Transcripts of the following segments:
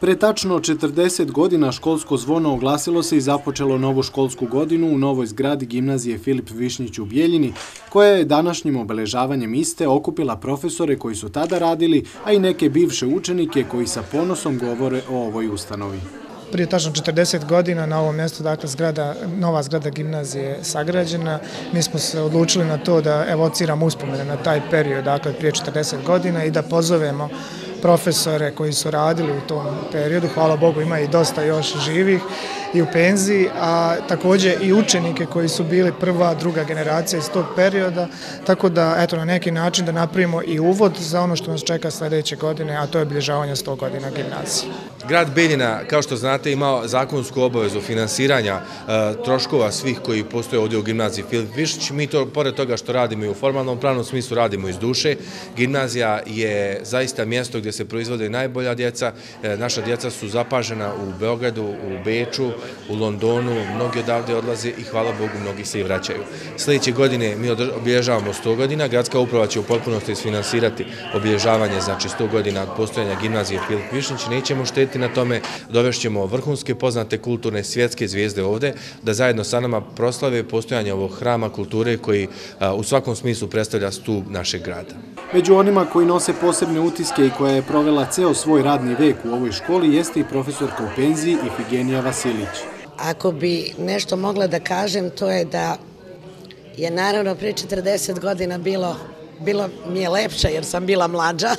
Pre tačno 40 godina školsko zvono oglasilo se i započelo novu školsku godinu u novoj zgradi gimnazije Filip Višnjić u Bijeljini, koja je današnjim obeležavanjem iste okupila profesore koji su tada radili, a i neke bivše učenike koji sa ponosom govore o ovoj ustanovi. Prije tačno 40 godina na ovom mjestu, dakle, zgrada, nova zgrada gimnazije je sagrađena. Mi smo se odlučili na to da evociramo uspomene na taj period, dakle, prije 40 godina i da pozovemo profesore koji su radili u tom periodu, hvala Bogu ima i dosta još živih i u penziji, a također i učenike koji su bili prva, druga generacija iz tog perioda, tako da eto na neki način da napravimo i uvod za ono što nas čeka sljedeće godine, a to je obilježavanje 100 godina gimnazije. Grad Beljina, kao što znate, imao zakonsku obavezu finansiranja e, troškova svih koji postoje ovdje u gimnaziji Filip Višić. Mi to, pored toga što radimo i u formalnom pravnom smislu, radimo iz duše. Gimnazija je zaista mjesto gdje se proizvode najbolja djeca. E, naša djeca su zapažena u Beogradu, u Beču, u Londonu, mnogi odavde odlaze i hvala Bogu, mnogi se i vraćaju. Sljedeće godine mi obilježavamo 100 godina, gradska uprava će u potpunosti isfinansirati obilježavanje, znači 100 godina od postojanja gimnazije Filip Višnić, nećemo šteti na tome, dovešćemo vrhunske poznate kulturne svjetske zvijezde ovde, da zajedno sa nama proslave postojanje ovog hrama kulture koji u svakom smislu predstavlja stup našeg grada. Među onima koji nose posebne utiske i koja je provela ceo svoj radni vek u ovoj školi jeste i profesorka u penziji Ifigenija Vasilić. Ako bi nešto mogla da kažem, to je da je naravno pre 40 godina bilo, bilo mi je lepše jer sam bila mlađa.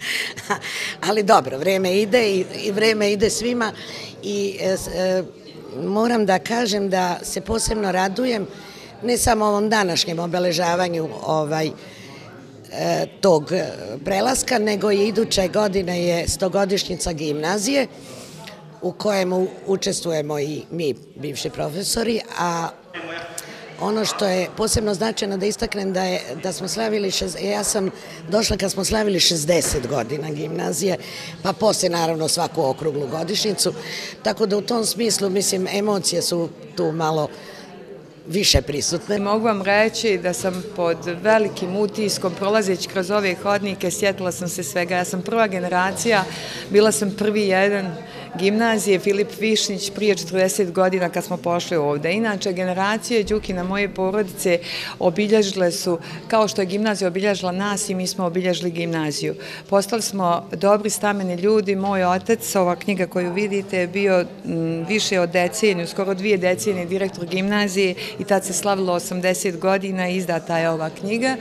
Ali dobro, vreme ide i, i vreme ide svima i e, e, moram da kažem da se posebno radujem ne samo ovom današnjem obeležavanju ovaj, e, tog prelaska, nego i iduće godine je stogodišnjica gimnazije u kojem učestvujemo i mi, bivši profesori, a ono što je posebno značajno da istaknem da, je, da smo slavili, šest, ja sam došla kad smo slavili 60 godina gimnazije, pa poslije naravno svaku okruglu godišnicu, tako da u tom smislu, mislim, emocije su tu malo više prisutne. Mogu vam reći da sam pod velikim utiskom prolazeći kroz ove hodnike, sjetila sam se svega. Ja sam prva generacija, bila sam prvi jedan gimnazije Filip Višnić prije 40 godina kad smo pošli ovde. Inače, generacije Đukina moje porodice obilježile su, kao što je gimnazija obilježila nas i mi smo obilježili gimnaziju. Postali smo dobri stameni ljudi. Moj otac, ova knjiga koju vidite, je bio više od deceniju, skoro dvije decenije direktor gimnazije i tad se slavilo 80 godina i izdata je ova knjiga.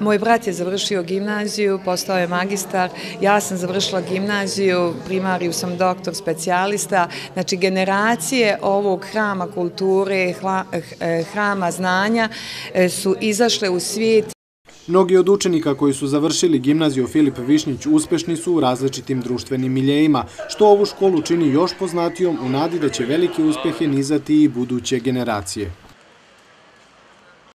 Moj brat je završio gimnaziju, postao je magistar, ja sam završila gimnaziju, primariju sam doktor, specijalista, znači generacije ovog hrama kulture, eh, eh, hrama znanja eh, su izašle u svijet. Mnogi od učenika koji su završili gimnaziju Filip Višnjić uspešni su u različitim društvenim miljejima, što ovu školu čini još poznatijom u nadi da će velike uspehe nizati i buduće generacije.